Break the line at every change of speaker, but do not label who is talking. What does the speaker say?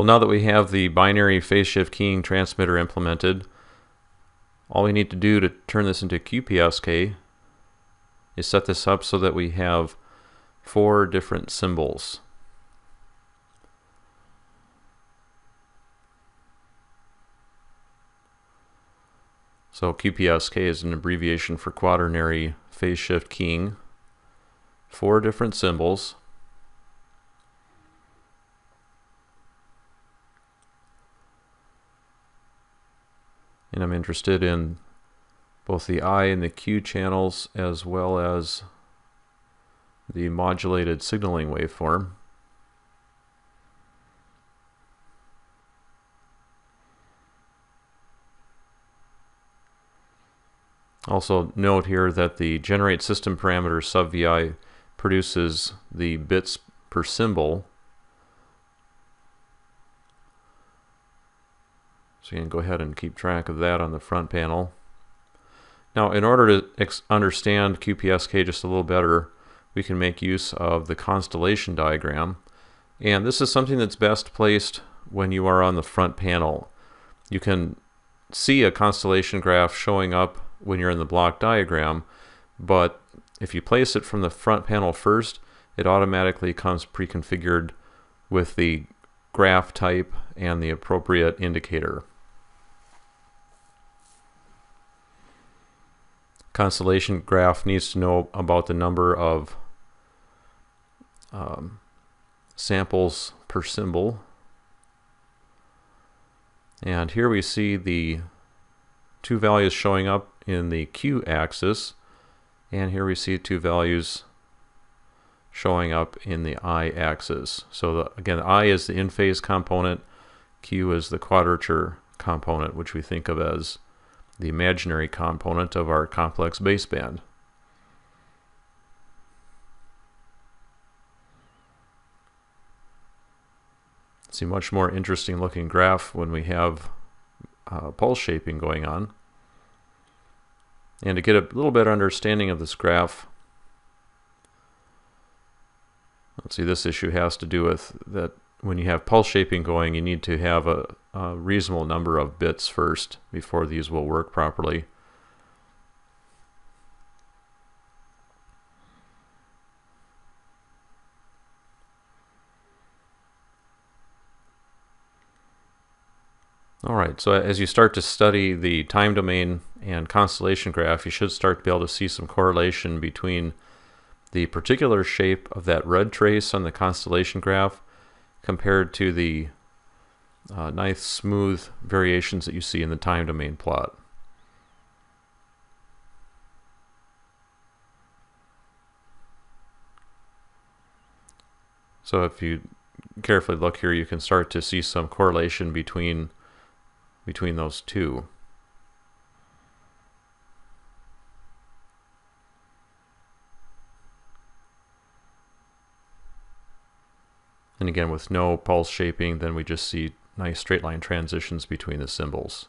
Well, now that we have the binary phase shift keying transmitter implemented, all we need to do to turn this into QPSK is set this up so that we have four different symbols. So QPSK is an abbreviation for quaternary phase shift keying. Four different symbols. And I'm interested in both the I and the Q channels as well as the modulated signaling waveform. Also note here that the generate system parameter sub VI produces the bits per symbol So you can go ahead and keep track of that on the front panel. Now, in order to understand QPSK just a little better, we can make use of the constellation diagram. And this is something that's best placed when you are on the front panel. You can see a constellation graph showing up when you're in the block diagram, but if you place it from the front panel first, it automatically comes pre-configured with the graph type and the appropriate indicator. Constellation graph needs to know about the number of um, samples per symbol. And here we see the two values showing up in the Q axis, and here we see two values showing up in the I axis. So the, again, I is the in-phase component, Q is the quadrature component, which we think of as the imaginary component of our complex baseband. See much more interesting looking graph when we have uh, pulse shaping going on. And to get a little better understanding of this graph, let's see, this issue has to do with that when you have pulse shaping going, you need to have a, a reasonable number of bits first before these will work properly. All right, so as you start to study the time domain and constellation graph, you should start to be able to see some correlation between the particular shape of that red trace on the constellation graph compared to the uh, nice smooth variations that you see in the time domain plot. So if you carefully look here, you can start to see some correlation between between those two. And again, with no pulse shaping, then we just see nice straight line transitions between the symbols.